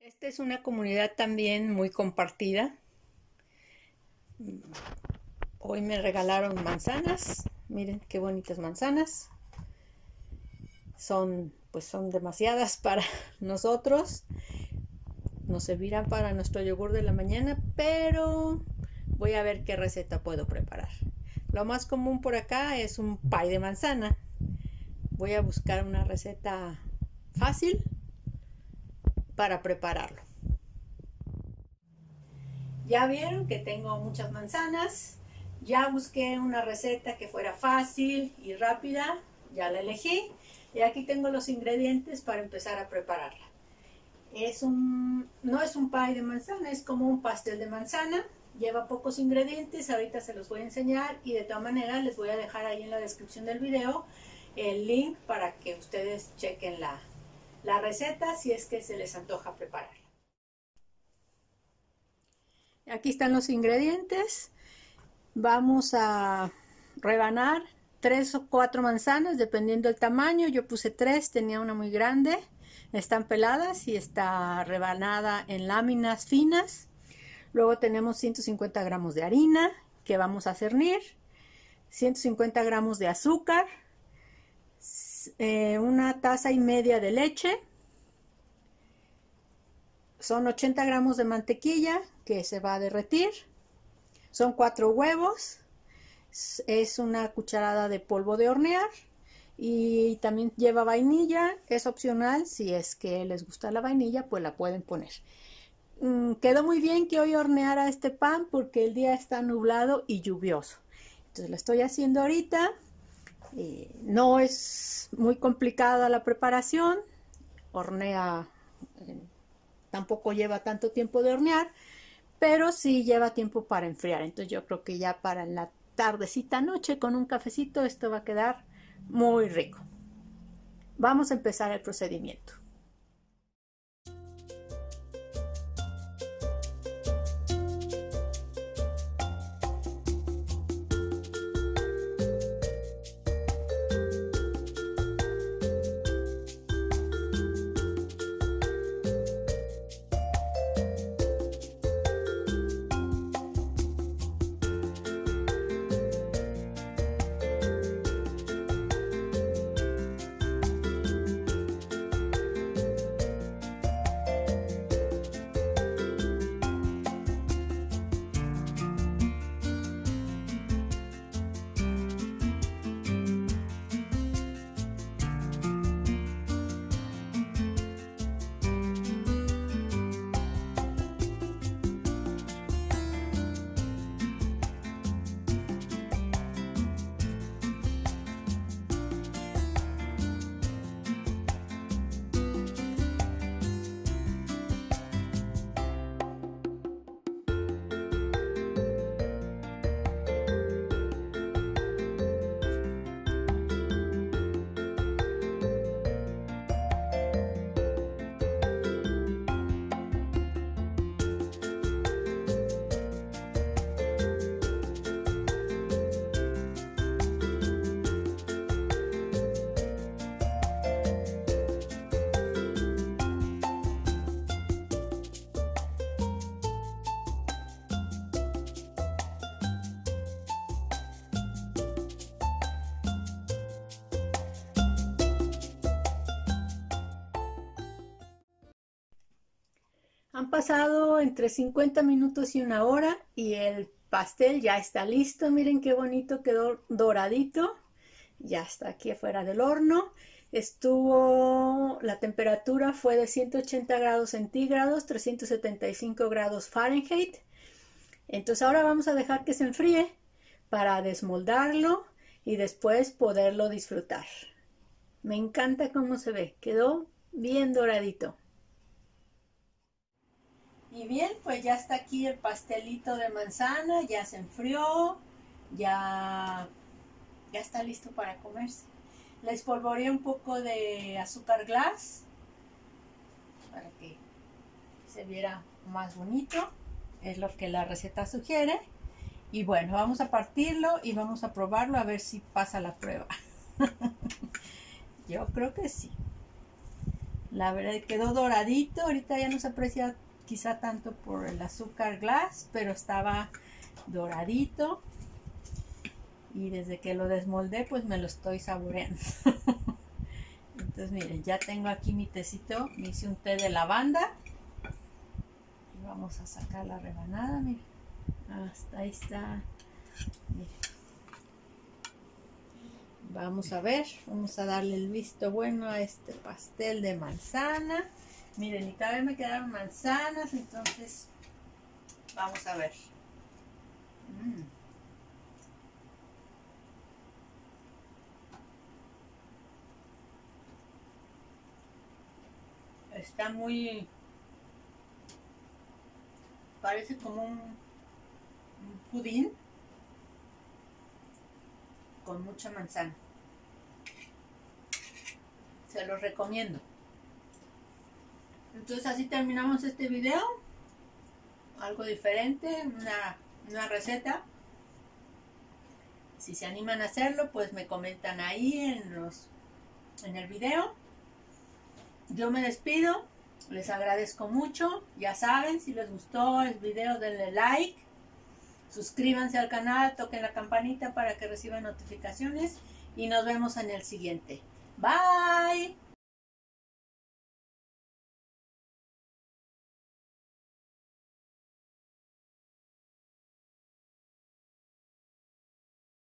Esta es una comunidad también muy compartida. Hoy me regalaron manzanas. Miren qué bonitas manzanas. Son, pues son demasiadas para nosotros. Nos servirán para nuestro yogur de la mañana, pero voy a ver qué receta puedo preparar. Lo más común por acá es un pie de manzana. Voy a buscar una receta fácil para prepararlo. Ya vieron que tengo muchas manzanas. Ya busqué una receta que fuera fácil y rápida. Ya la elegí. Y aquí tengo los ingredientes para empezar a prepararla. Es un, no es un pie de manzana, es como un pastel de manzana. Lleva pocos ingredientes, ahorita se los voy a enseñar y de todas maneras les voy a dejar ahí en la descripción del video el link para que ustedes chequen la, la receta si es que se les antoja prepararla. Aquí están los ingredientes. Vamos a rebanar tres o cuatro manzanas dependiendo del tamaño. Yo puse tres, tenía una muy grande. Están peladas y está rebanada en láminas finas. Luego tenemos 150 gramos de harina que vamos a cernir. 150 gramos de azúcar, eh, una taza y media de leche, son 80 gramos de mantequilla que se va a derretir, son cuatro huevos, es una cucharada de polvo de hornear y también lleva vainilla, es opcional, si es que les gusta la vainilla pues la pueden poner. Mm, quedó muy bien que hoy horneara este pan porque el día está nublado y lluvioso. Entonces lo estoy haciendo ahorita. Eh, no es muy complicada la preparación. Hornea, eh, tampoco lleva tanto tiempo de hornear, pero sí lleva tiempo para enfriar. Entonces yo creo que ya para la tardecita noche con un cafecito esto va a quedar muy rico. Vamos a empezar el procedimiento. Han pasado entre 50 minutos y una hora y el pastel ya está listo. Miren qué bonito quedó doradito. Ya está aquí afuera del horno. Estuvo, la temperatura fue de 180 grados centígrados, 375 grados Fahrenheit. Entonces ahora vamos a dejar que se enfríe para desmoldarlo y después poderlo disfrutar. Me encanta cómo se ve, quedó bien doradito. Y bien, pues ya está aquí el pastelito de manzana, ya se enfrió, ya, ya está listo para comerse. Le espolvoreé un poco de azúcar glass para que se viera más bonito. Es lo que la receta sugiere. Y bueno, vamos a partirlo y vamos a probarlo a ver si pasa la prueba. Yo creo que sí. La verdad quedó doradito. Ahorita ya no se aprecia quizá tanto por el azúcar glass, pero estaba doradito. Y desde que lo desmoldé, pues me lo estoy saboreando. Entonces, miren, ya tengo aquí mi tecito. Me hice un té de lavanda. Y vamos a sacar la rebanada, miren. Hasta ahí está. Vamos a ver, vamos a darle el visto bueno a este pastel de manzana. Miren, y vez me quedaron manzanas, entonces vamos a ver. Mm. Está muy... Parece como un, un pudín con mucha manzana. Se los recomiendo. Entonces así terminamos este video. Algo diferente, una, receta. Si se animan a hacerlo, pues me comentan ahí en los en el video. Yo me despido. Les agradezco mucho. Ya saben, si les gustó el video, denle like. Suscríbanse al canal, toquen la campanita para que reciban notificaciones y nos vemos en el siguiente. Bye.